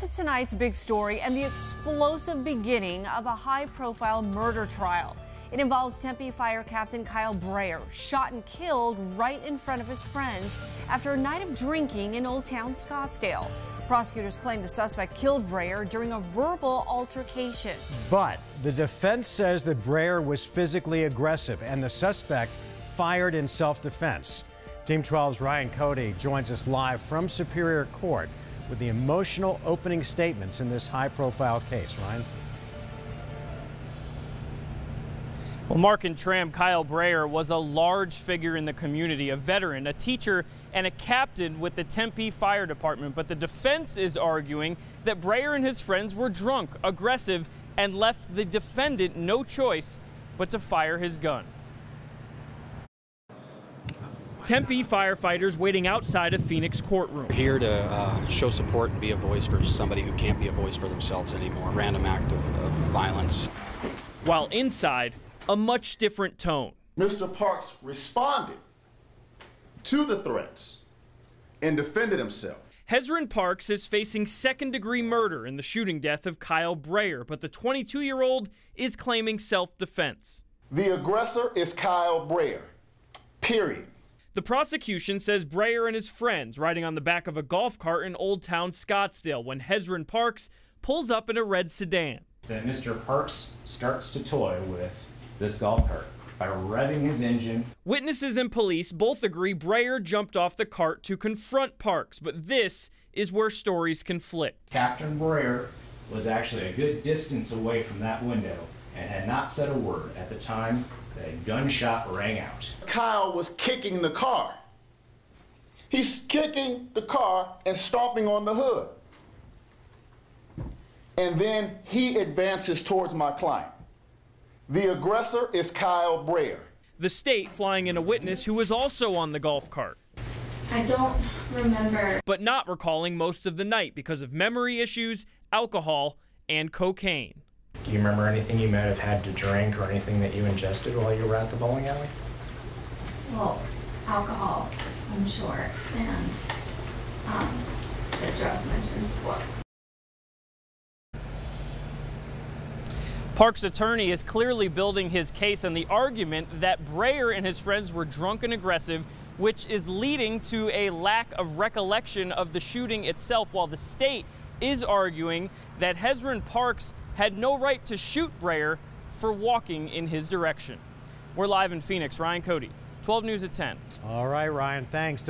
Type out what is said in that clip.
to tonight's big story and the explosive beginning of a high profile murder trial. It involves Tempe Fire Captain Kyle Brayer, shot and killed right in front of his friends after a night of drinking in Old Town Scottsdale. Prosecutors claim the suspect killed Brayer during a verbal altercation. But the defense says that Brayer was physically aggressive and the suspect fired in self defense. Team 12's Ryan Cody joins us live from Superior Court with the emotional opening statements in this high profile case. Ryan? Well, Mark and Tram, Kyle Brayer was a large figure in the community, a veteran, a teacher, and a captain with the Tempe Fire Department. But the defense is arguing that Brayer and his friends were drunk, aggressive, and left the defendant no choice but to fire his gun. Tempe firefighters waiting outside a Phoenix courtroom. We're here to uh, show support and be a voice for somebody who can't be a voice for themselves anymore. Random act of, of violence. While inside, a much different tone. Mr. Parks responded to the threats and defended himself. Hezron Parks is facing second degree murder in the shooting death of Kyle Brayer, but the 22 year old is claiming self defense. The aggressor is Kyle Brayer, period. The prosecution says Brayer and his friends riding on the back of a golf cart in Old Town Scottsdale when Hezron Parks pulls up in a red sedan. That Mr. Parks starts to toy with this golf cart by revving his engine. Witnesses and police both agree Brayer jumped off the cart to confront Parks, but this is where stories conflict. Captain Brayer was actually a good distance away from that window and had not said a word at the time a gunshot rang out. Kyle was kicking the car. He's kicking the car and stomping on the hood. And then he advances towards my client. The aggressor is Kyle Brayer. The state flying in a witness who was also on the golf cart. I don't remember. But not recalling most of the night because of memory issues, alcohol, and cocaine. Do you remember anything you might have had to drink or anything that you ingested while you were at the bowling alley? Well, alcohol, I'm sure, and um, the drugs mentioned before. Park's attorney is clearly building his case on the argument that Brayer and his friends were drunk and aggressive, which is leading to a lack of recollection of the shooting itself, while the state is arguing that Hezron Parks had no right to shoot Brayer for walking in his direction. We're live in Phoenix. Ryan Cody, 12 News at 10. All right, Ryan, thanks.